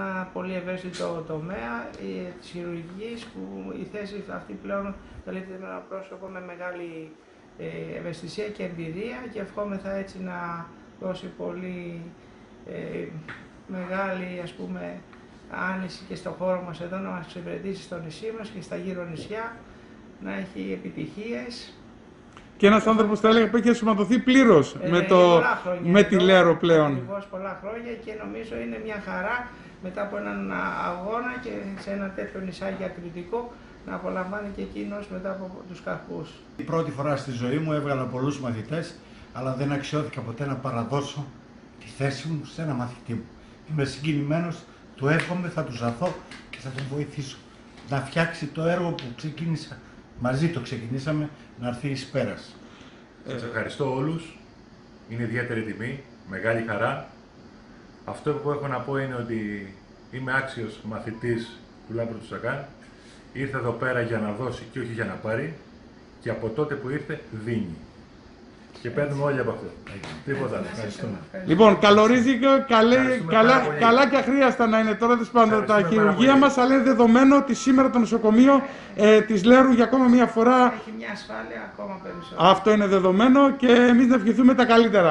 ένα πολύ ευαίσθητο τομέα ε, της χειρουργικής που η θέση αυτή πλέον καλύπτεται με ένα πρόσωπο με μεγάλη ε, ευαισθησία και εμπειρία και ευχόμεθα έτσι να δώσει πολύ ε, μεγάλη ας πούμε άνεση και στο χώρο μας εδώ να μας εξυπηρετήσει στο νησί μας και στα γύρω νησιά να έχει επιτυχίες Και ένας άνθρωπος θα έλεγε που έχει ενσωματωθεί πλήρως ε, με, το, πολλά χρόνια με τη εδώ, Λέρο πλέον. Ακριβώς πολλά χρόνια και νομίζω είναι μια χαρά μετά από έναν αγώνα και σε ένα τέτοιο νησάκι ακριτικό να απολαμβάνει και εκείνος μετά από τους καρπούς. Η πρώτη φορά στη ζωή μου έβγαλα πολλούς μαθητές, αλλά δεν αξιώθηκα ποτέ να παραδώσω τη θέση μου σε ένα μαθητή μου. Είμαι συγκινημένος, του εύχομαι, θα του ζαθώ και θα τον βοηθήσω να φτιάξει το έργο που ξεκίνησα. Μαζί το ξεκινήσαμε να έρθει εις πέρας. Σας ευχαριστώ όλους. Είναι ιδιαίτερη τιμή, μεγάλη χαρά. Αυτό που έχω να πω είναι ότι είμαι άξιος μαθητής του Λάμπρου του Σακάν. Ήρθε εδώ πέρα για να δώσει και όχι για να πάρει. Και από τότε που ήρθε δίνει. Και παίρνουμε όλοι από αυτό. Τίποτα άλλο. Ευχαριστούμε. Λοιπόν, καλορίζικα, καλέ, Ευχαριστούμε καλά, πάρα πολύ. καλά και αχρίαστα να είναι τώρα τις πάντα τα Ευχαριστούμε χειρουργία πάρα μας, αλλά είναι δεδομένο ότι σήμερα το νοσοκομείο ε, της Λέρου για ακόμα μια φορά Έχει μια ασφάλεια ακόμα περισσότερο. αυτό είναι δεδομένο και εμείς να ευχηθούμε τα καλύτερα.